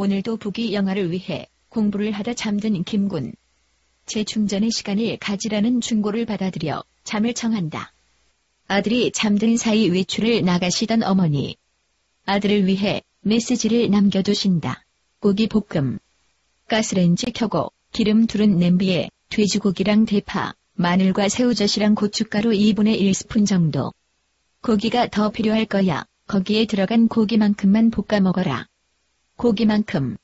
오늘도 북이 영화를 위해 공부를 하다 잠든 김군. 재충전의 시간을 가지라는 충고를 받아들여 잠을 청한다. 아들이 잠든 사이 외출을 나가시던 어머니. 아들을 위해 메시지를 남겨두신다. 고기 볶음. 가스레인지 켜고 기름 두른 냄비에 돼지고기랑 대파, 마늘과 새우젓이랑 고춧가루 2분의 1스푼 정도. 고기가 더 필요할 거야. 거기에 들어간 고기만큼만 볶아 먹어라. 고기만큼.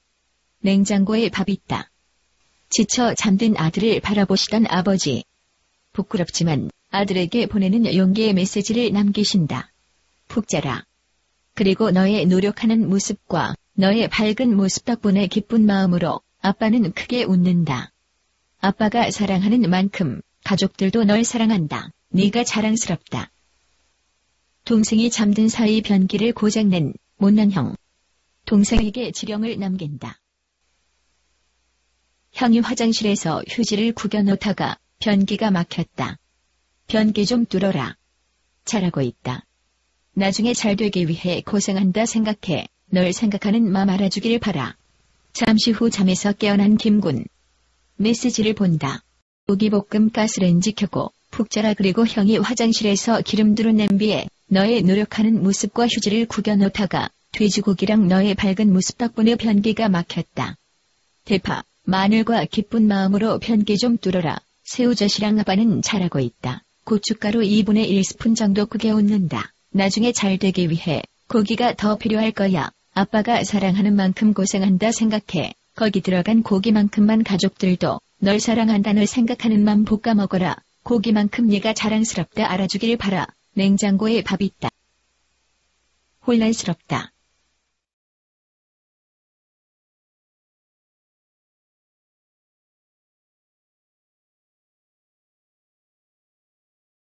냉장고에 밥 있다. 지쳐 잠든 아들을 바라보시던 아버지. 부끄럽지만 아들에게 보내는 용기의 메시지를 남기신다. 푹 자라. 그리고 너의 노력하는 모습과 너의 밝은 모습 덕분에 기쁜 마음으로 아빠는 크게 웃는다. 아빠가 사랑하는 만큼 가족들도 널 사랑한다. 네가 자랑스럽다. 동생이 잠든 사이 변기를 고장낸 못난 형. 동생에게 지령을 남긴다. 형이 화장실에서 휴지를 구겨놓다가 변기가 막혔다. 변기 좀 뚫어라. 잘하고 있다. 나중에 잘 되기 위해 고생한다 생각해 널 생각하는 맘 알아주길 바라. 잠시 후 잠에서 깨어난 김군. 메시지를 본다. 고기볶음 가스레인지 켜고 푹 자라 그리고 형이 화장실에서 기름 두른 냄비에 너의 노력하는 모습과 휴지를 구겨놓다가 돼지고기랑 너의 밝은 모습 덕분에 변기가 막혔다. 대파, 마늘과 기쁜 마음으로 변기 좀 뚫어라. 새우젓이랑 아빠는 잘하고 있다. 고춧가루 2분의 1스푼 정도 크게 웃는다. 나중에 잘 되기 위해 고기가 더 필요할 거야. 아빠가 사랑하는 만큼 고생한다 생각해. 거기 들어간 고기만큼만 가족들도 널 사랑한다 널 생각하는 맘 볶아 먹어라. 고기만큼 네가 자랑스럽다 알아주길 바라. 냉장고에 밥 있다. 혼란스럽다.